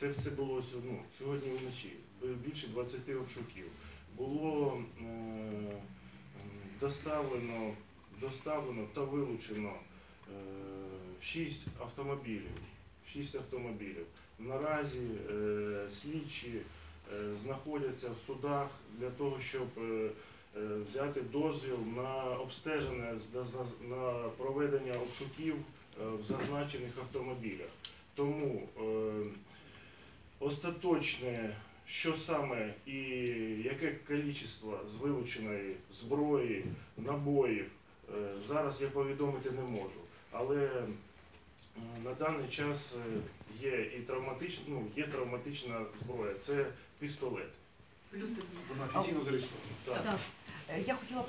Це все було ну, сьогодні вночі. Більше 20 обшуків. Було е, доставлено, доставлено та вилучено е, 6 автомобілів. 6 автомобілів. Наразі е, слідчі е, знаходяться в судах для того, щоб е, е, взяти дозвіл на обстеження, на- проведення обшуків е, в зазначених автомобілях. Тому е, остаточне, що саме і яке кількість з вилученої зброї, набоїв, е, зараз я повідомити не можу. Але на даний час е, є і травматична, ну, є травматична зброя, це пістолет. Плюси. Вона офіційно зареєстрована. Так. Так. Е, Я хотіла